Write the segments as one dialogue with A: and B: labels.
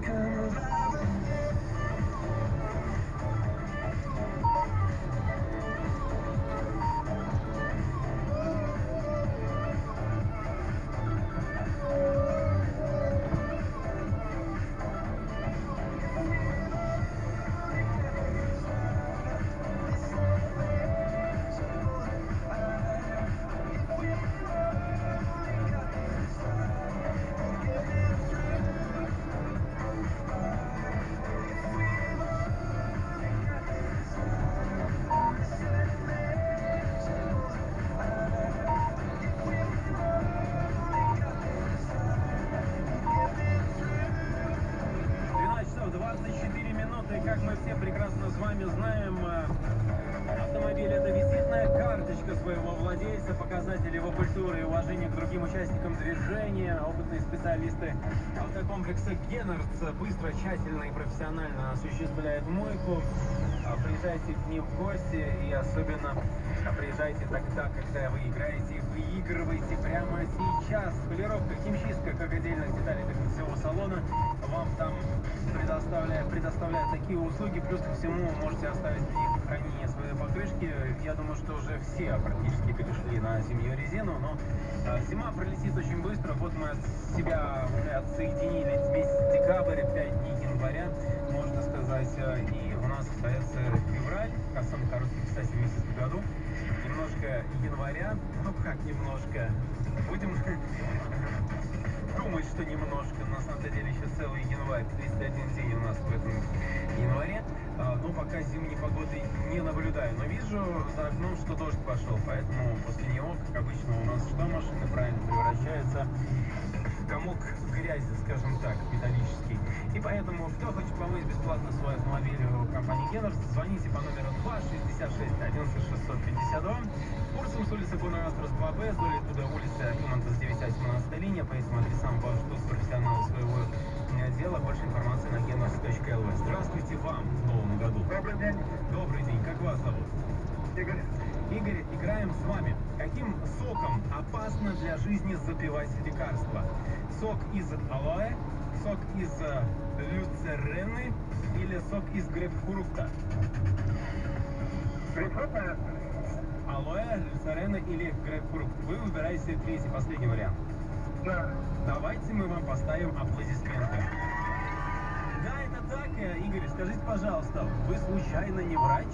A: вами культуры и уважения к другим участникам движения. Опытные специалисты автокомплекса Геннерц быстро, тщательно и профессионально осуществляют мойку. А, Приезжайте к ним в гости и особенно приезжайте тогда, когда вы играете выигрываете прямо сейчас. Полировка, химчистка, как отдельных деталей, так и всего салона вам там предоставляют, предоставляют такие услуги. Плюс ко всему можете оставить для них покрышки. Я думаю, что уже все практически перешли на зимнюю резину, но а, зима пролетит очень быстро. Вот мы от себя уже отсоединились весь декабрь, 5 дней января, можно сказать, а, и у нас остается февраль, как самый короткий, кстати, месяц в году. Немножко января, ну как немножко, будем думать, что немножко, на самом деле еще целый январь, 31 день у нас в этом январе. А, но пока зимней погоды не наблюдаю. Но вижу за окном, что дождь пошел. Поэтому после него, как обычно, у нас что машины правильно превращаются в комок грязи, скажем так, металлический. И поэтому, кто хочет помыть бесплатно свой автомобиль у компании Геннерс, звоните по номеру 266 11 652. Курсом с улицы Бонарастрос 2Б, с долей туда улица Юманта с 917 линия. По этим адресам вас ждут профессионалы своего э, дела. Больше информации на geners.lv. Здравствуйте вам в новом году.
B: Добрый день,
A: Добрый день, как вас зовут?
B: Игорь.
A: Игорь, играем с вами. Каким соком опасно для жизни запивать лекарства? Сок из алоэ, сок из э, люцерены или сок из грейпфрукта?
B: Грейпфрут, наверное?
A: Алоэ, люцерена или грейпфрукт? Вы выбираете третий, последний вариант.
B: Да.
A: Давайте мы вам поставим аплодисменты. Да, это так. Э, Игорь, скажите, пожалуйста, вы случайно не врач?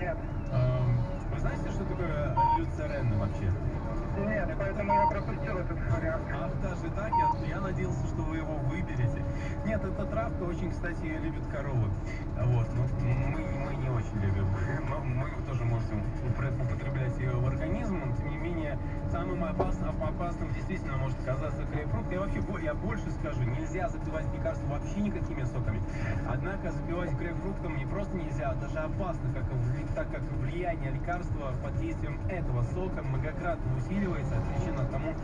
B: Нет.
A: Эм, Вы знаете, что такое люцерена вообще?
B: Нет, поэтому я пропустил этот вариант.
A: Ах, даже так? Я, я надеялся, что вы его выберете. Нет, эта травка очень, кстати, любит коровы. Вот, но мы, мы не очень любим. Но мы тоже можем употреблять самым опасным, опасным действительно может оказаться грейпфрукт. Я вообще я больше скажу, нельзя запивать лекарства вообще никакими соками. Однако запивать грейпфруктом не просто нельзя, а даже опасно, как, так как влияние лекарства под действием этого сока многократно усиливается. Причина тому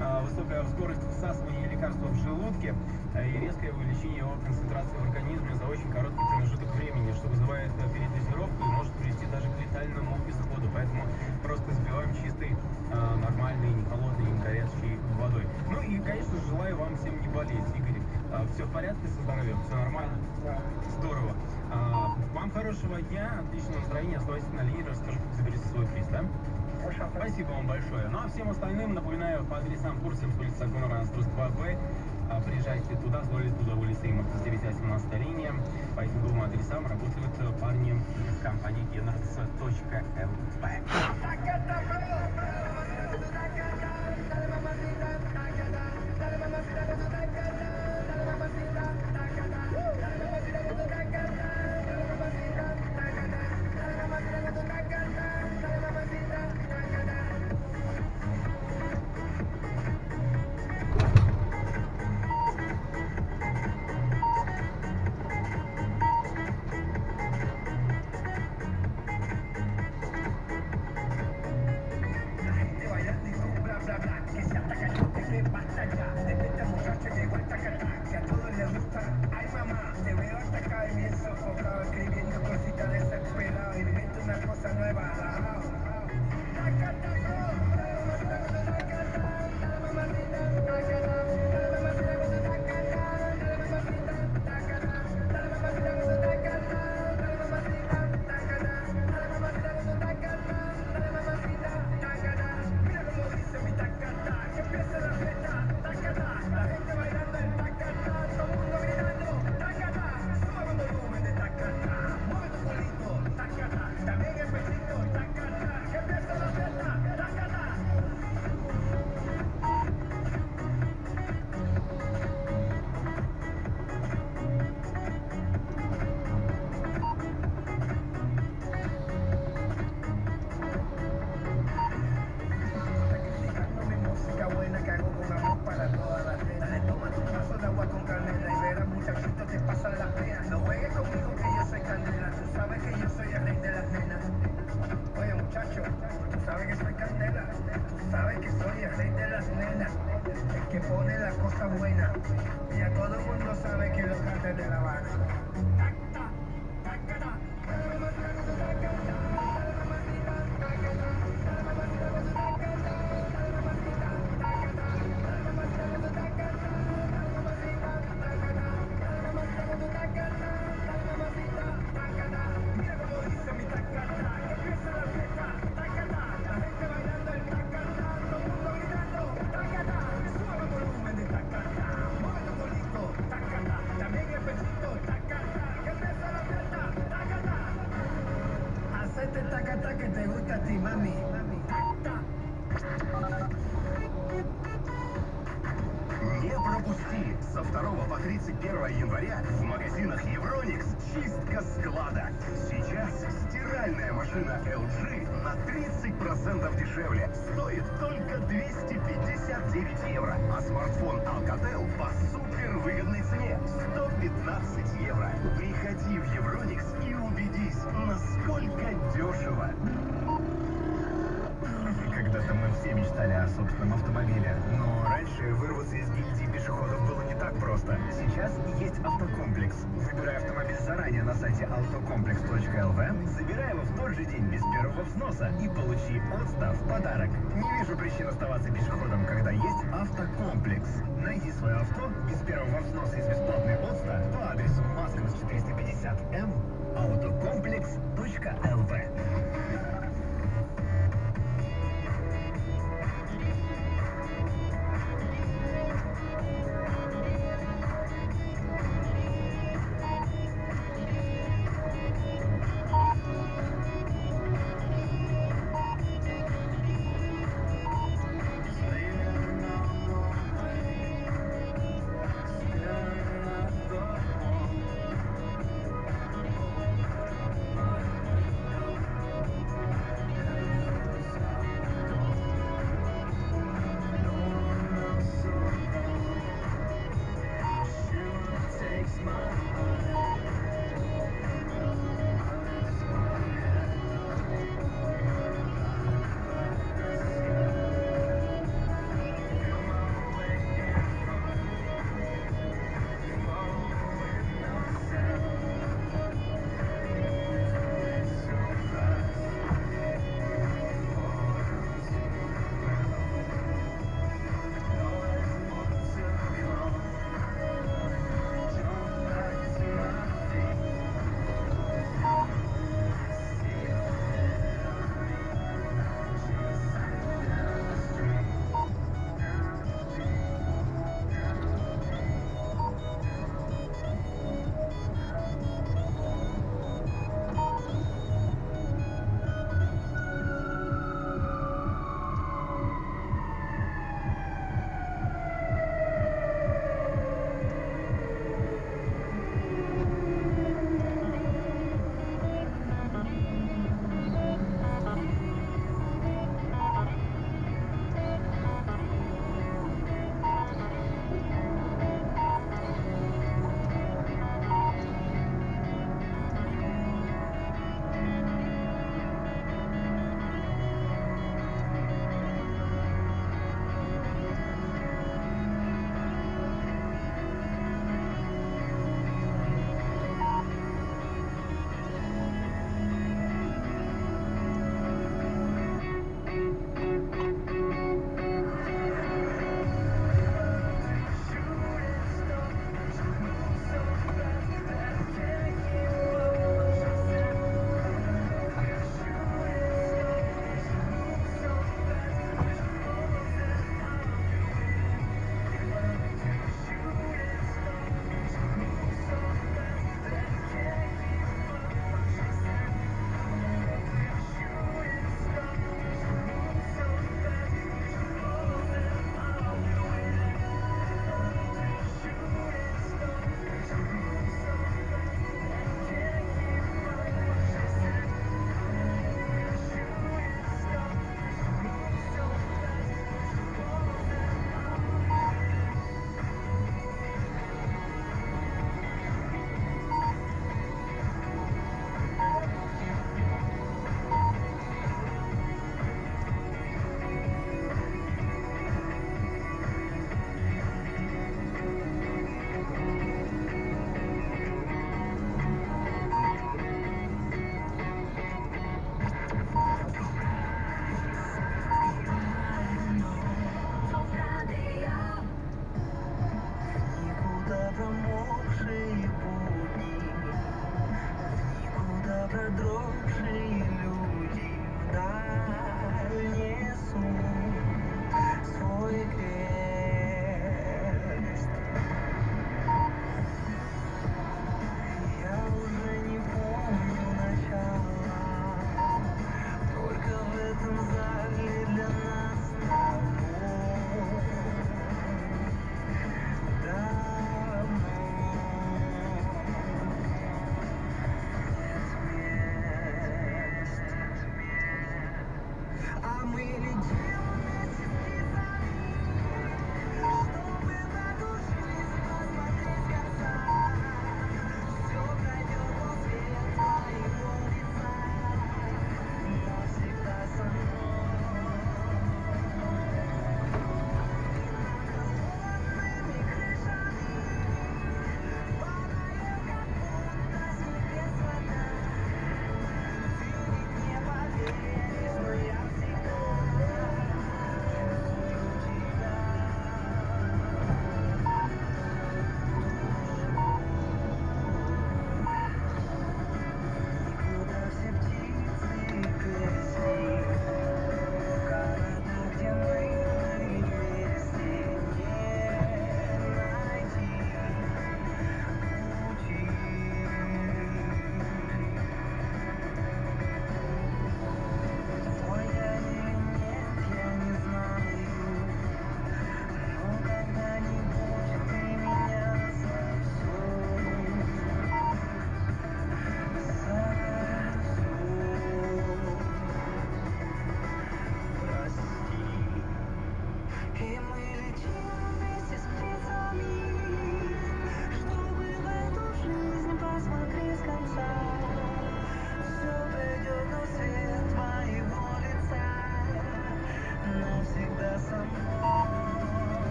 A: а, высокая скорость всасывания лекарства в желудке а, и резкое увеличение его концентрации в организме за очень короткий промежуток времени, что вызывает а, передозировку и может привести даже к летальному исходу. Поэтому просто запиваем чистой, а, нормальной, не холодной, не горячей водой. Ну и, конечно, желаю вам всем не болеть, Игорь. все в порядке со здоровьем? Все нормально? Здорово. Вам хорошего дня, отличного настроения. Оставайтесь на линии, расскажу, как заберете свой приз, да? Спасибо вам большое. Ну а всем остальным напоминаю по адресам курсов улица Гонора 2Б. А, Приезжайте туда, с туда улица Имарта 917 линия. По этим двум адресам работают парни из компании Geners.lv.
C: otra vez viviendo cositas desesperadas y viviendo una cosa nueva. Que pone la cosa buena. Y a todo el mundo sabe que los cantes de La Habana. Не
D: пропусти! Со 2 по 31 января в магазинах Евроникс чистка склада. Сейчас стиральная машина LG на 30% дешевле. Стоит только 259 евро. А смартфон Alcatel по супер
E: супервыгодной все мечтали о собственном автомобиле, но раньше вырваться из гильдии пешеходов было не так просто. Сейчас есть автокомплекс. Выбирай автомобиль заранее на сайте autocomplex.lv, забирай его в тот же день без первого взноса и получи отстав в подарок. Не вижу причин оставаться пешеходом, когда есть автокомплекс. Найди свое авто без первого взноса и с бесплатной отста по адресу Москва 450М autocomplex.lv